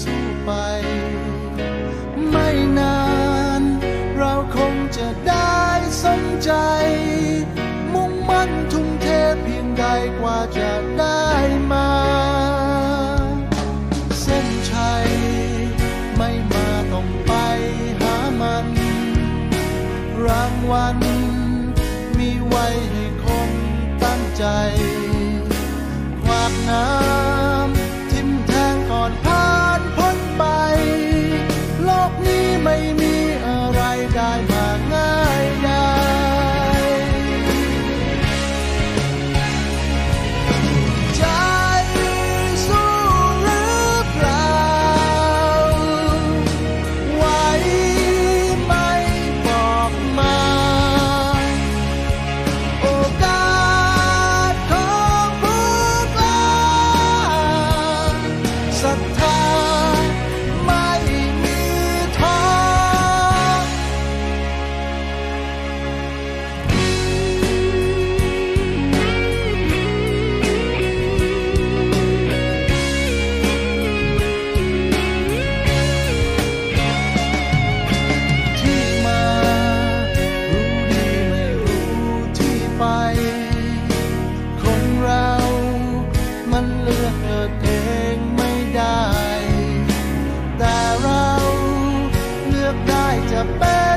สู้ไป ไม่นาน เราคงจะได้สมใจ มุ่งมั่นทุ่มเทเพียงใดกว่าจะได้มา เส้นชัย ไม่มาต้องไปหามัน รางวัลมีไว้ให้คนตั้งใจขวากน้ำ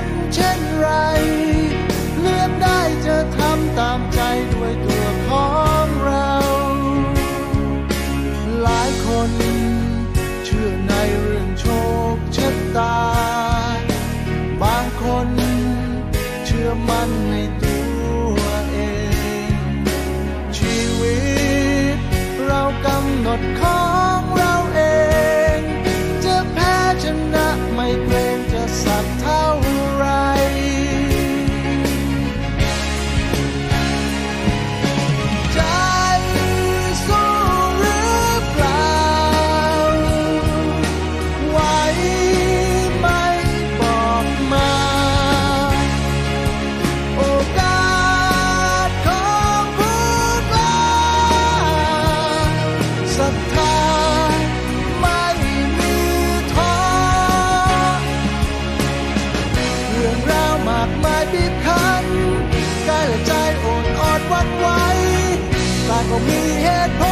เป็นเช่นไร เลือกได้จะทำตามใจด้วยตัวของเรา หลายคนเชื่อในเรื่องโชคชะตา บางคนเชื่อมั่นในตัวเอง ชีวิตเรากำหนดขอ me head.